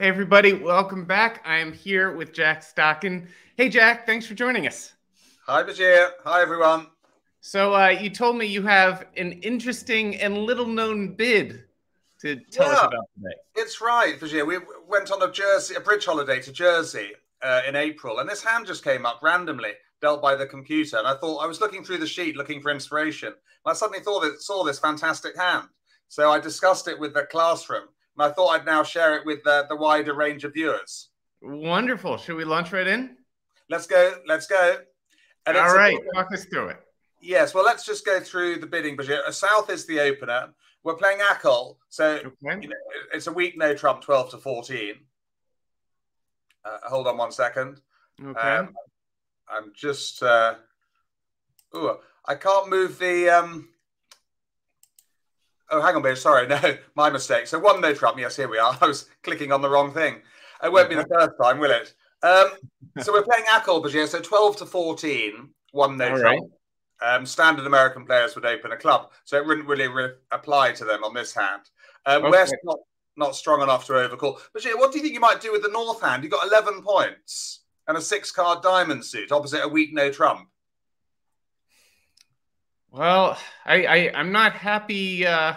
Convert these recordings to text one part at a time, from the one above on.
Hey, everybody, welcome back. I am here with Jack Stocken. Hey, Jack, thanks for joining us. Hi, Bashir. Hi, everyone. So, uh, you told me you have an interesting and little known bid to tell yeah, us about today. It's right, Bashir. We went on a Jersey, a bridge holiday to Jersey uh, in April, and this hand just came up randomly, dealt by the computer. And I thought, I was looking through the sheet looking for inspiration. And I suddenly thought it, saw this fantastic hand. So I discussed it with the classroom and I thought I'd now share it with the, the wider range of viewers. Wonderful. Should we launch right in? Let's go. Let's go. And All right, talk us through it. Yes, well, let's just go through the bidding budget. South is the opener. We're playing Acol, so okay. you know, it's a weak no trump, twelve to fourteen. Uh, hold on one second. Okay. Um, I'm just. Uh, oh, I can't move the. Um, Oh, hang on, babe. Sorry, no, my mistake. So one no trump. Yes, here we are. I was clicking on the wrong thing. It won't be the first time, will it? Um, so we're playing Acol Bashir. So 12 to 14, one no All trump. Right. Um, standard American players would open a club. So it wouldn't really re- apply to them on this hand. Um, okay. West not, not strong enough to overcall. But yeah, what do you think you might do with the North hand? You've got 11 points and a six card diamond suit opposite a weak no trump. Well, I, I am not happy. Uh,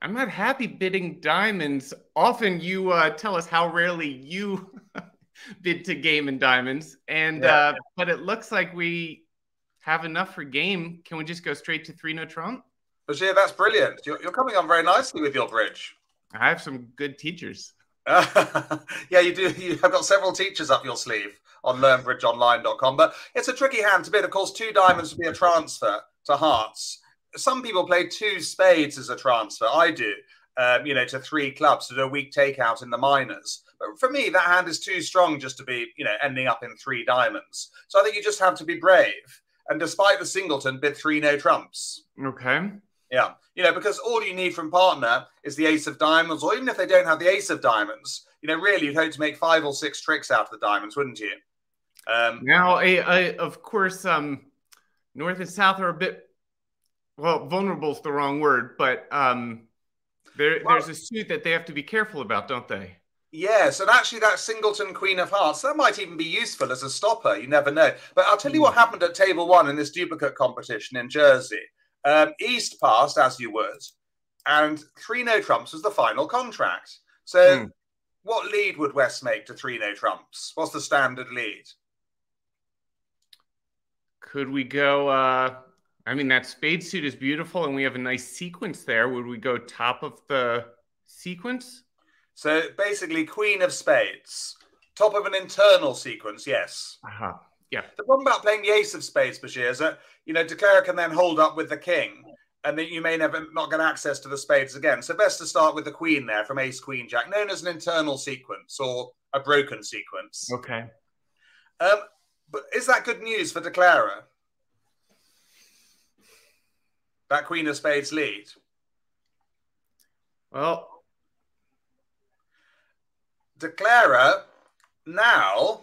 I'm not happy bidding diamonds. Often you uh, tell us how rarely you bid to game in diamonds, and yeah. uh, but it looks like we have enough for game. Can we just go straight to three no trump? Bashir, that's brilliant. You're, you're coming on very nicely with your bridge. I have some good teachers. yeah, you do. You have got several teachers up your sleeve on learnbridgeonline.com. But it's a tricky hand to bid. Of course, two diamonds would be a transfer to hearts. Some people play two spades as a transfer. I do. Um, you know, to three clubs to do a weak takeout in the minors. But for me, that hand is too strong just to be, you know, ending up in three diamonds. So I think you just have to be brave. And despite the singleton, bid three no trumps. Okay. Yeah. You know, because all you need from partner is the ace of diamonds, or even if they don't have the ace of diamonds, you know, really you'd hope to make five or six tricks out of the diamonds, wouldn't you? Um, now, a, a, of course, um, North and South are a bit well, vulnerable is the wrong word, but um, there, well, there's a suit that they have to be careful about, don't they? Yes, and actually, that Singleton Queen of Hearts that might even be useful as a stopper. You never know. But I'll tell you what hmm. happened at Table One in this duplicate competition in Jersey. Um, East passed as you would, and three no trumps was the final contract. So, mm. what lead would West make to three no trumps? What's the standard lead? Could we go? Uh, I mean, that spade suit is beautiful, and we have a nice sequence there. Would we go top of the sequence? So basically, Queen of Spades, top of an internal sequence, yes. Uh-huh. Yeah. The problem about playing the Ace of Spades, Bashir, is that you know Declare can then hold up with the King, and then you may never not get access to the spades again. So best to start with the Queen there from Ace Queen Jack, known as an internal sequence or a broken sequence. Okay. Um, but is that good news for Declarer? that Queen of Spades lead? Well, Declarer now.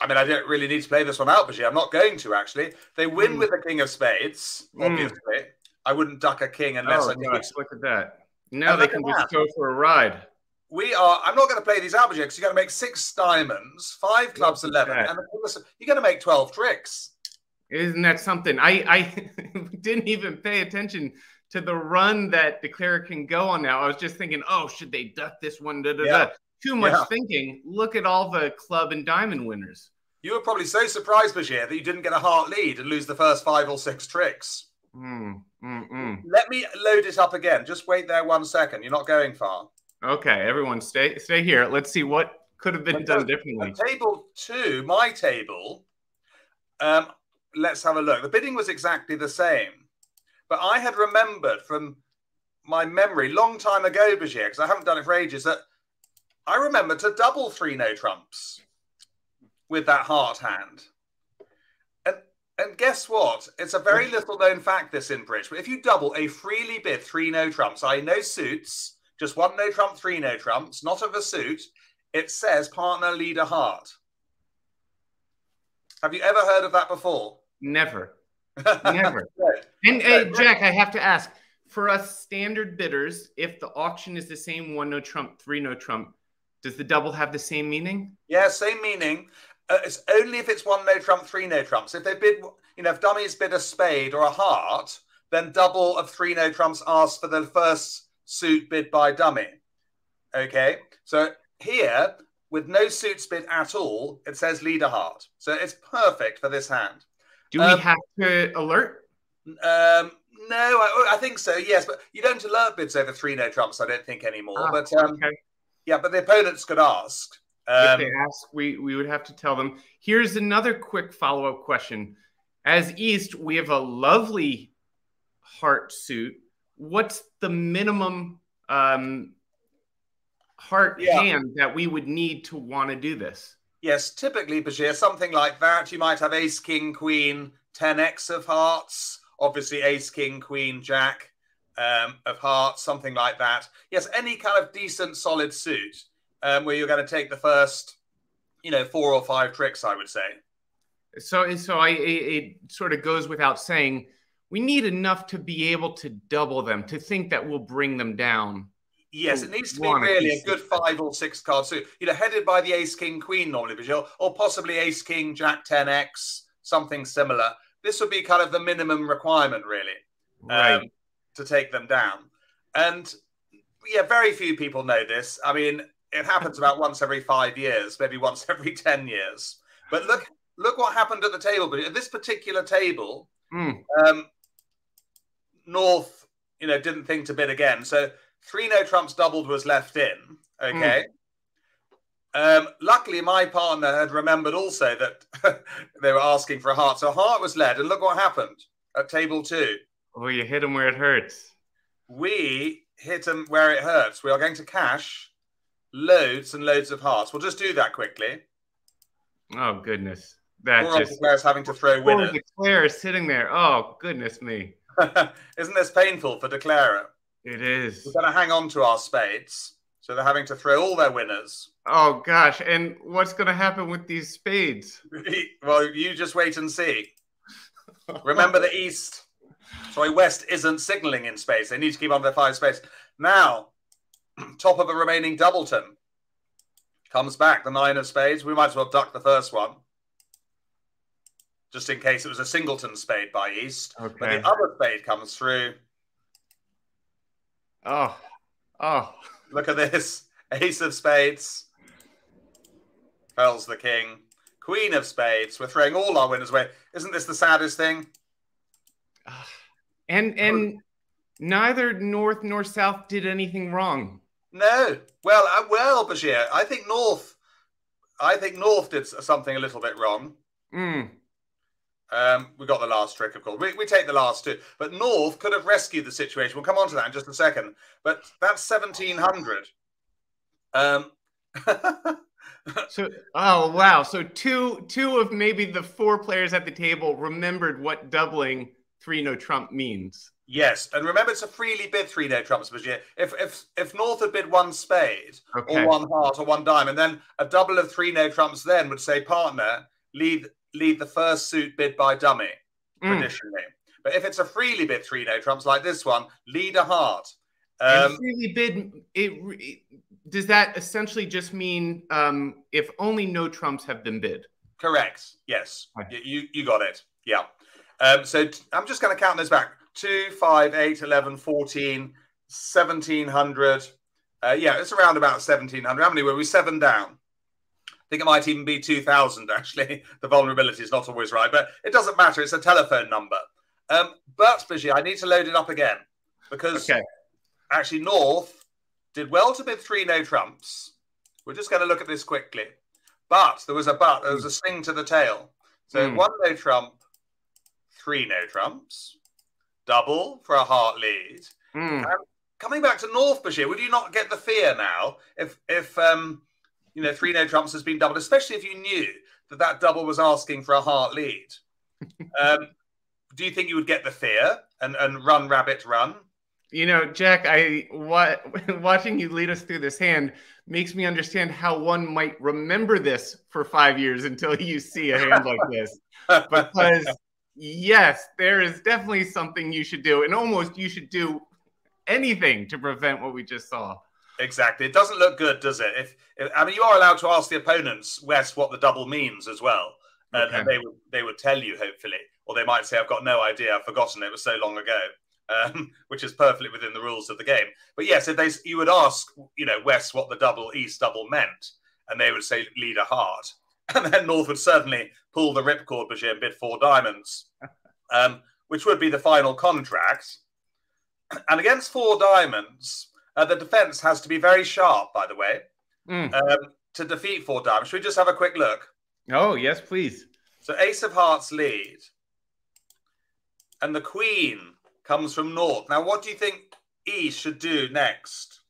I mean, I don't really need to play this one out, but I'm not going to actually. They win mm. with the King of Spades, hmm. obviously. Mm. I wouldn't duck a king unless oh, I gosh, look at that. Now and they can just go for a ride. We are. I'm not going to play these out because you're going to make six diamonds, five clubs, eleven, and you're going to make twelve tricks. Isn't that something? I, I didn't even pay attention to the run that Declare can go on now. I was just thinking, oh, should they duck this one? Da, da, yeah. da. Too much yeah. thinking. Look at all the club and diamond winners. You were probably so surprised, Bashir, that you didn't get a heart lead and lose the first five or six tricks. Mm, mm, mm. Let me load it up again. Just wait there one second. You're not going far. Okay, everyone, stay stay here. Let's see what could have been done differently. Table two, my table. Um, let's have a look. The bidding was exactly the same, but I had remembered from my memory long time ago, Bashir, because I haven't done it for ages, that I remember to double three no trumps with that heart hand. And and guess what? It's a very little known fact this in bridge, but if you double a freely bid three no trumps, I no suits, just one no trump, three no trumps, not of a suit, it says partner leader heart. Have you ever heard of that before? Never. Never. and hey, Jack, I have to ask for us standard bidders, if the auction is the same one no trump, three no trump, does the double have the same meaning? Yeah, same meaning. Uh, it's only if it's one no trump, three no trumps. If they bid, you know, if dummies bid a spade or a heart, then double of three no trumps asks for the first suit bid by dummy. Okay, so here with no suits bid at all, it says leader heart. So it's perfect for this hand. Do we um, have to alert? Um, no, I, I, think so. Yes, but you don't alert bids over three no trumps. I don't think anymore. Ah, but um, okay. yeah, but the opponents could ask. Um, if they ask, we we would have to tell them. Here's another quick follow up question. As East, we have a lovely heart suit. What's the minimum um, heart yeah. hand that we would need to want to do this? Yes, typically, Bashir, something like that. You might have ace, king, queen, 10x of hearts, obviously ace, king, queen, jack um, of hearts, something like that. Yes, any kind of decent, solid suit um, where you're going to take the first, you know, four or five tricks, I would say. So, so I, it sort of goes without saying, we need enough to be able to double them, to think that we'll bring them down. Yes, it needs to be really a good five or six card suit. You know, headed by the ace, king, queen normally, but or possibly ace, king, jack, 10x, something similar. This would be kind of the minimum requirement, really, right. um, to take them down. And yeah, very few people know this. I mean, it happens about once every five years, maybe once every 10 years. But look, look what happened at the table. But at this particular table, mm. um, North, you know, didn't think to bid again. So three no trumps doubled was left in. Okay. Mm. Um, luckily, my partner had remembered also that they were asking for a heart. So heart was led, and look what happened at table two. Oh, you hit him where it hurts. We hit him where it hurts. We are going to cash loads and loads of hearts. We'll just do that quickly. Oh goodness, that Poor just players having to throw winners. The player sitting there. Oh goodness me. Isn't this painful for declarer? It is. We're going to hang on to our spades. So they're having to throw all their winners. Oh, gosh. And what's going to happen with these spades? well, you just wait and see. Remember the East, sorry, West isn't signaling in spades. They need to keep on their five spades. Now, top of a remaining doubleton comes back, the nine of spades. We might as well duck the first one. Just in case it was a singleton spade by East. Okay. But the other spade comes through. Oh, oh. Look at this. Ace of spades. Fells the king. Queen of spades. We're throwing all our winners away. Isn't this the saddest thing? And and neither North nor South did anything wrong. No. Well, uh, well, Bashir, I think North. I think North did something a little bit wrong. Mm. Um, we got the last trick, of course. We, we take the last two. But North could have rescued the situation. We'll come on to that in just a second. But that's 1700. Um, so, oh, wow. So two, two of maybe the four players at the table remembered what doubling three no trump means. Yes, and remember it's a freely bid three no trumps, Bashir. If if if North had bid one spade okay. or one heart or one dime, and then a double of three no trumps, then would say partner lead lead the first suit bid by dummy mm. traditionally. But if it's a freely bid three no trumps like this one, lead a heart. Um, freely bid, it, it, does that essentially just mean um, if only no trumps have been bid? Correct. Yes, okay. you you got it. Yeah. Um, so t- I'm just going to count this back: 2, 5, 8, 11, 14, 1700. Uh, yeah, it's around about 1700. How many were we? Seven down think it might even be 2000, actually. The vulnerability is not always right, but it doesn't matter. It's a telephone number. Um, but, Bashir, I need to load it up again because okay. actually North did well to bid three no trumps. We're just going to look at this quickly. But there was a but, there was a sting to the tail. So mm. one no trump, three no trumps, double for a heart lead. Mm. coming back to North Bashir, would you not get the fear now if if um, you know, three no trumps has been doubled, especially if you knew that that double was asking for a heart lead. um, do you think you would get the fear and, and run rabbit run? You know, Jack, I what watching you lead us through this hand makes me understand how one might remember this for five years until you see a hand like this. Because yes, there is definitely something you should do, and almost you should do anything to prevent what we just saw. Exactly. It doesn't look good, does it? If, if I mean, you are allowed to ask the opponents, West, what the double means as well, and, okay. and they would they would tell you hopefully, or they might say, "I've got no idea. I've forgotten. It was so long ago." Um, which is perfectly within the rules of the game. But yes, if they you would ask, you know, West what the double East double meant, and they would say lead a heart, and then North would certainly pull the ripcord Bashir and bid four diamonds, um, which would be the final contract. And against four diamonds, uh, the defense has to be very sharp, by the way, mm. um, to defeat four diamonds. Should we just have a quick look? Oh, yes, please. So Ace of Hearts lead. And the Queen comes from North. Now, what do you think East should do next?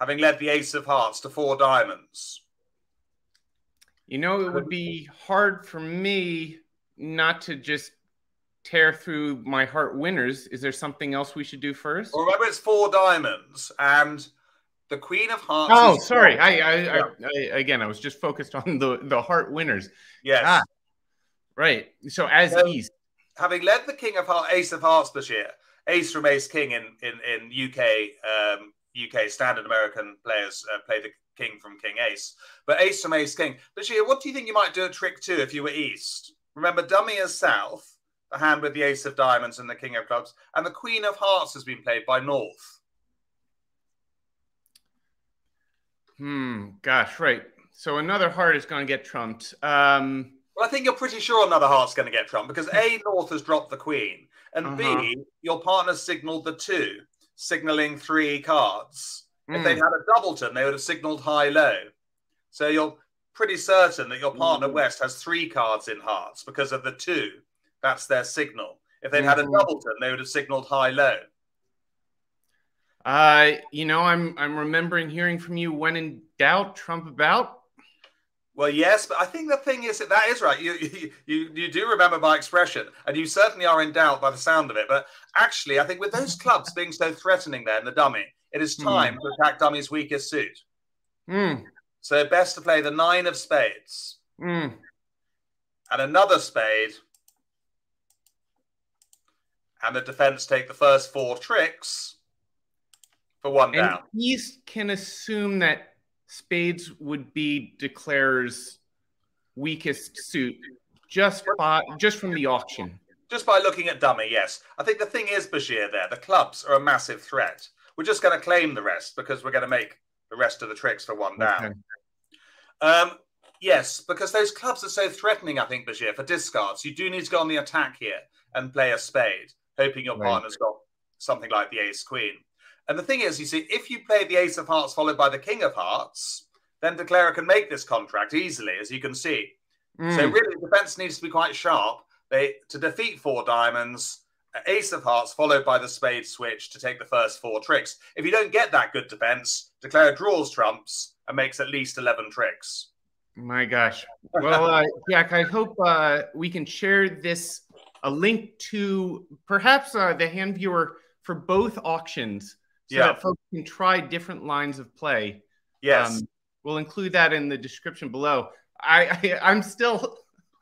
Having led the Ace of Hearts to four diamonds. You know, it would be hard for me not to just tear through my heart winners. Is there something else we should do first? Well, remember, it's four diamonds and the Queen of Hearts. Oh, sorry. I, I, yeah. I, I, again, I was just focused on the the heart winners. Yes. Ah, right. So as so, East, having led the King of Hearts, Ace of Hearts this year, Ace from Ace King in in in UK um, UK standard American players uh, play the King from King Ace, but Ace from Ace King. Bashir, what do you think you might do a trick two if you were East? Remember, dummy as South the hand with the ace of diamonds and the king of clubs. And the queen of hearts has been played by North. Hmm, gosh, right. So another heart is going to get trumped. Um, well, I think you're pretty sure another heart's going to get trumped because A, North has dropped the queen, and uh-huh. B, your partner signaled the two, signaling three cards. Mm. If hmm. they'd had a doubleton, they would have signaled high low. So you're pretty certain that your partner mm. West has three cards in hearts because of the two. That's their signal. If they'd had a mm-hmm. doubleton, they would have signaled high low. Uh, you know, I'm I'm remembering hearing from you when in doubt, Trump about. Well, yes, but I think the thing is that that is right. You, you you do remember my expression, and you certainly are in doubt by the sound of it. But actually, I think with those clubs being so threatening there in the dummy, it is hmm. time mm. to attack dummy's weakest suit. Mm. So best to play the nine of spades, mm. and another spade, and the defense take the first four tricks for one and down. East can assume that spades would be declarer's weakest suit just by just from the auction. Just by looking at dummy, yes. I think the thing is, Bashir, there the clubs are a massive threat. We're just going to claim the rest because we're going to make the rest of the tricks for one down. Okay. Um, yes, because those clubs are so threatening. I think Bashir for discards, you do need to go on the attack here and play a spade hoping your right. partner's got something like the ace queen. And the thing is, you see, if you play the ace of hearts followed by the king of hearts, then declarer can make this contract easily, as you can see. Mm. So really, defense needs to be quite sharp. They to defeat four diamonds, ace of hearts followed by the spade switch to take the first four tricks. If you don't get that good defense, declarer draws trumps and makes at least eleven tricks. My gosh. Well, uh, Jack, I hope uh, we can share this a link to perhaps uh, the hand viewer for both auctions so yeah. that folks can try different lines of play. Yes. Um, we'll include that in the description below. I, I am still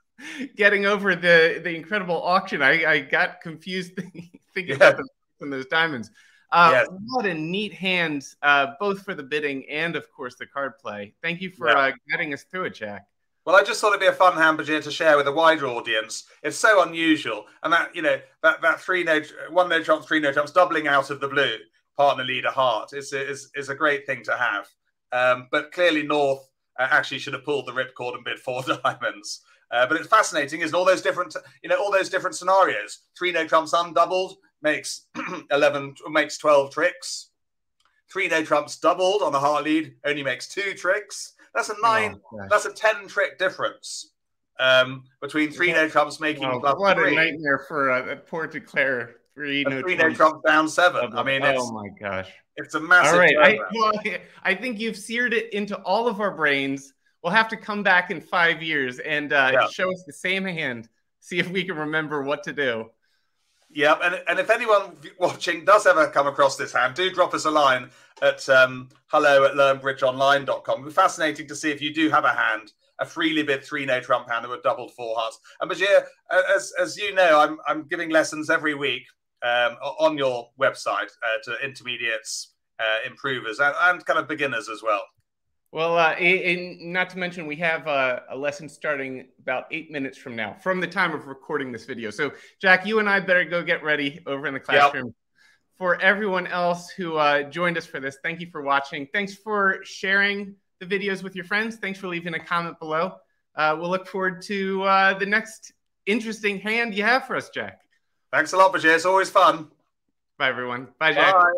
getting over the the incredible auction. I, I got confused thinking yeah. about those diamonds. Uh, yes. What a neat hand, uh, both for the bidding and, of course, the card play. Thank you for yeah. uh, getting us through it, Jack. Well, I just thought it'd be a fun hamburger to share with a wider audience. It's so unusual, and that you know that that three no one no chance, three no chance, doubling out of the blue partner leader heart is is is a great thing to have. Um, but clearly, North uh, actually should have pulled the ripcord and bid four diamonds. Uh, but it's fascinating, isn't all those different you know all those different scenarios? Three no trumps undoubled makes eleven makes twelve tricks. Three no trumps doubled on the heart lead only makes two tricks. That's a nine. Oh, that's a ten trick difference um, between three no trumps making. Oh, what three. a nightmare for a, poor declare three no three trumps. no trumps down seven. I mean, oh my gosh, it's a massive. All right, I, well, I think you've seared it into all of our brains. We'll have to come back in five years and uh, yeah. show us the same hand. See if we can remember what to do. Yeah, and, and if anyone watching does ever come across this hand, do drop us a line at um, hello at learnbridgeonline.com. It'd be fascinating to see if you do have a hand, a freely bid three no trump hand that would doubled four hearts. And Bashir, as, as you know, I'm, I'm giving lessons every week um, on your website uh, to intermediates, uh, improvers, and, and, kind of beginners as well. Well, uh, and not to mention, we have a, a, lesson starting about eight minutes from now, from the time of recording this video. So, Jack, you and I better go get ready over in the classroom. Yep. For everyone else who uh, joined us for this, thank you for watching. Thanks for sharing the videos with your friends. Thanks for leaving a comment below. Uh, we'll look forward to uh, the next interesting hand you have for us, Jack. Thanks a lot, Bashir. It's always fun. Bye, everyone. Bye, Jack. Bye.